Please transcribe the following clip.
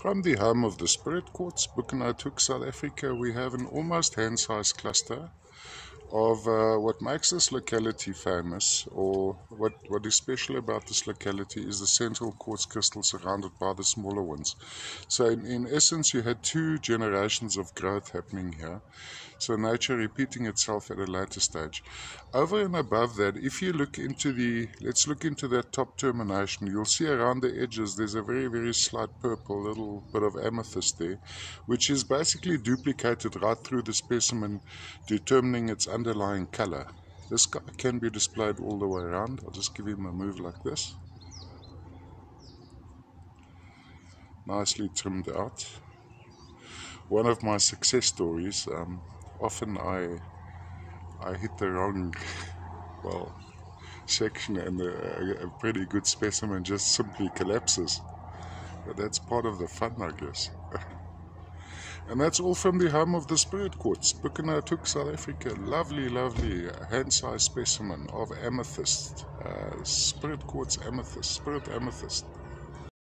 From the home of the Spirit Quartz, Boekenhouthoek, South Africa, we have an almost hand-sized cluster of uh, what makes this locality famous, or what, what is special about this locality, is the central quartz crystal surrounded by the smaller ones. So, in, in essence, you had two generations of growth happening here. So, nature repeating itself at a later stage. Over and above that, if you look into the, let's look into that top termination, you'll see around the edges there's a very, very slight purple little bit of amethyst there, which is basically duplicated right through the specimen, determining its underlying color. This can be displayed all the way around. I'll just give him a move like this. Nicely trimmed out. One of my success stories, um, often I I hit the wrong, well, section and a, a pretty good specimen just simply collapses. But that's part of the fun, I guess. And that's all from the home of the Spirit Quartz, Boekenhouthoek, South Africa. Lovely, lovely hand-sized specimen of amethyst. Uh, spirit Quartz amethyst, Spirit amethyst.